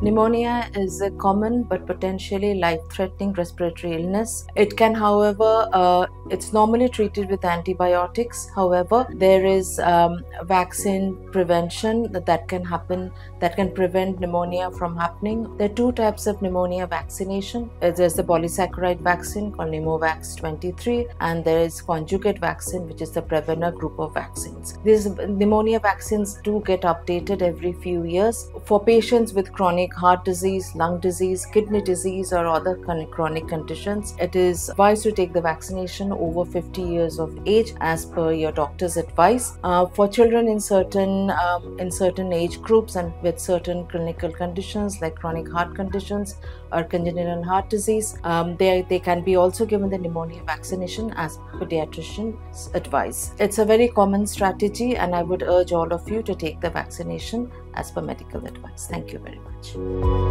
Pneumonia is a common but potentially life-threatening respiratory illness. It can, however, uh, it's normally treated with antibiotics. However, there is um, vaccine prevention that, that can happen that can prevent pneumonia from happening. There are two types of pneumonia vaccination. Uh, there's the polysaccharide vaccine called Pneumovax 23 and there is conjugate vaccine which is the Prevnar group of vaccines. These pneumonia vaccines do get updated every few years. For patients with chronic heart disease, lung disease, kidney disease or other chronic conditions, it is advised to take the vaccination over 50 years of age as per your doctor's advice. Uh, for children in certain um, in certain age groups and with certain clinical conditions like chronic heart conditions or congenital heart disease, um, they, they can be also given the pneumonia vaccination as pediatrician's advice. It's a very common strategy and I would urge all of you to take the vaccination as per medical advice. Thank you very much.